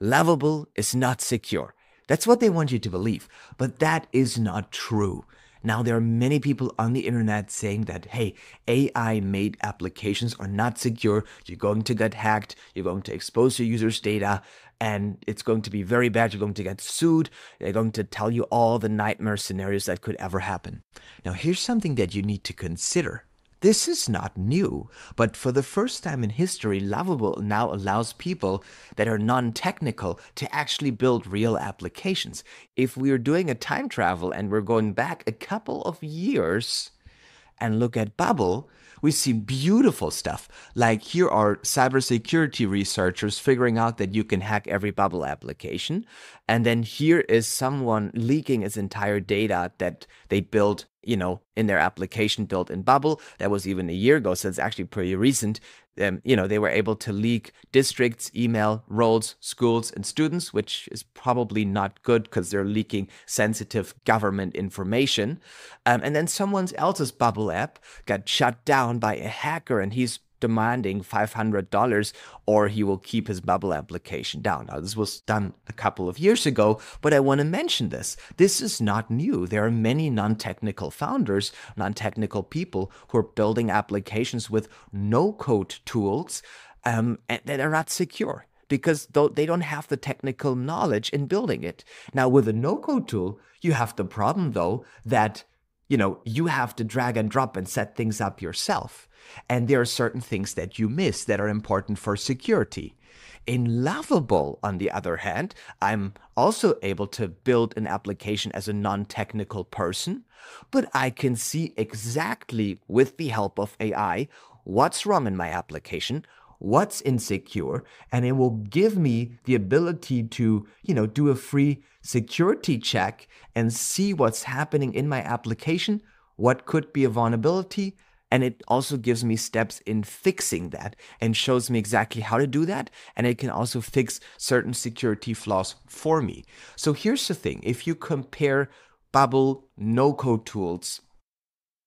Lovable is not secure. That's what they want you to believe. But that is not true. Now, there are many people on the internet saying that, hey, AI made applications are not secure. You're going to get hacked. You're going to expose your users' data and it's going to be very bad. You're going to get sued. They're going to tell you all the nightmare scenarios that could ever happen. Now, here's something that you need to consider. This is not new, but for the first time in history, Lovable now allows people that are non technical to actually build real applications. If we're doing a time travel and we're going back a couple of years and look at Bubble, we see beautiful stuff. Like here are cybersecurity researchers figuring out that you can hack every Bubble application. And then here is someone leaking his entire data that they built you know, in their application built in Bubble. That was even a year ago, so it's actually pretty recent. Um, you know, they were able to leak districts, email, roles, schools, and students, which is probably not good because they're leaking sensitive government information. Um, and then someone else's Bubble app got shut down by a hacker, and he's demanding $500 or he will keep his bubble application down. Now, this was done a couple of years ago, but I want to mention this. This is not new. There are many non technical founders, non technical people who are building applications with no code tools um, that are not secure because they don't have the technical knowledge in building it. Now, with a no code tool, you have the problem though that you know, you have to drag and drop and set things up yourself. And there are certain things that you miss that are important for security. In Lovable, on the other hand, I'm also able to build an application as a non technical person, but I can see exactly with the help of AI what's wrong in my application, what's insecure, and it will give me the ability to, you know, do a free security check and see what's happening in my application, what could be a vulnerability, and it also gives me steps in fixing that and shows me exactly how to do that. And it can also fix certain security flaws for me. So here's the thing if you compare Bubble no code tools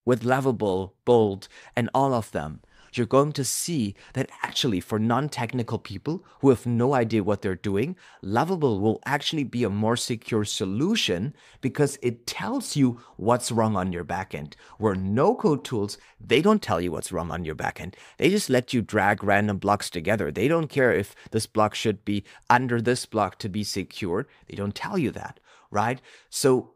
with Lovable, Bolt, and all of them, you're going to see that actually for non-technical people who have no idea what they're doing, Lovable will actually be a more secure solution because it tells you what's wrong on your backend. Where no-code tools, they don't tell you what's wrong on your backend. They just let you drag random blocks together. They don't care if this block should be under this block to be secure. They don't tell you that, right? So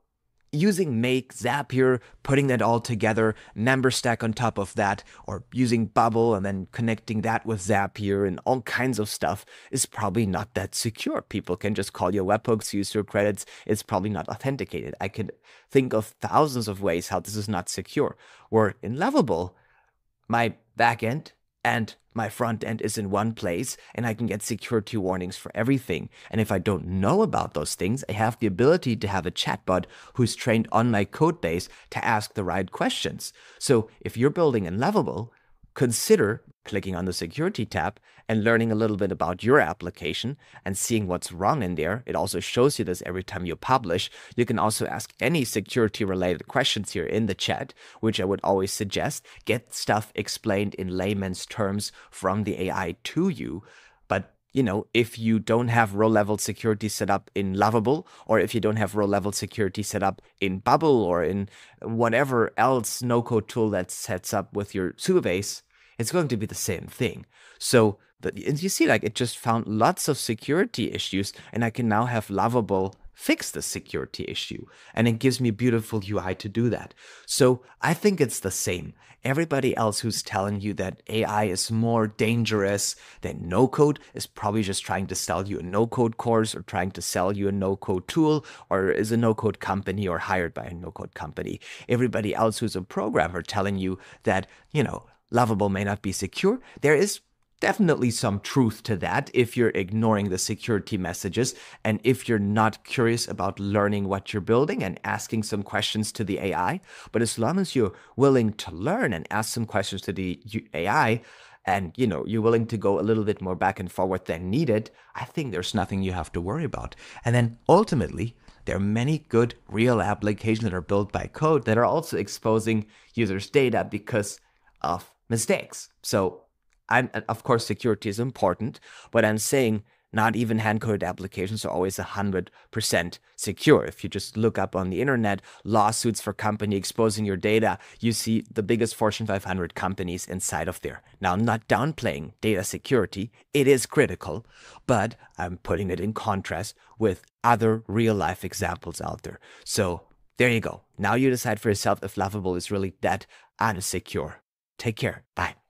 using make, Zapier, putting that all together, Memberstack on top of that, or using Bubble and then connecting that with Zapier and all kinds of stuff is probably not that secure. People can just call your webhooks, use your credits. It's probably not authenticated. I could think of thousands of ways how this is not secure. Where in Lovable, my backend and my front end is in one place and I can get security warnings for everything. And if I don't know about those things, I have the ability to have a chatbot who's trained on my code base to ask the right questions. So if you're building in Lovable, consider clicking on the security tab and learning a little bit about your application and seeing what's wrong in there. It also shows you this every time you publish. You can also ask any security related questions here in the chat, which I would always suggest. Get stuff explained in layman's terms from the AI to you. You know, if you don't have row level security set up in Lovable, or if you don't have row level security set up in Bubble or in whatever else no code tool that sets up with your Supabase, it's going to be the same thing. So the, you see, like it just found lots of security issues, and I can now have Lovable fix the security issue. And it gives me a beautiful UI to do that. So I think it's the same. Everybody else who's telling you that AI is more dangerous than no code is probably just trying to sell you a no code course or trying to sell you a no code tool or is a no code company or hired by a no code company. Everybody else who's a programmer telling you that, you know, Lovable may not be secure. There is definitely some truth to that if you're ignoring the security messages and if you're not curious about learning what you're building and asking some questions to the AI. But as long as you're willing to learn and ask some questions to the AI, and you know you're willing to go a little bit more back and forward than needed i think there's nothing you have to worry about and then ultimately there are many good real applications that are built by code that are also exposing users data because of mistakes. So, I'm, of course, security is important, but I'm saying Not even hand coded applications are always 100% secure. If you just look up on the internet lawsuits for company exposing your data, you see the biggest Fortune 500 companies inside of there. Now, I'm not downplaying data security, it is critical, but I'm putting it in contrast with other real life examples out there. So, there you go. Now you decide for yourself if Lovable is really that unsecure. Take care. Bye.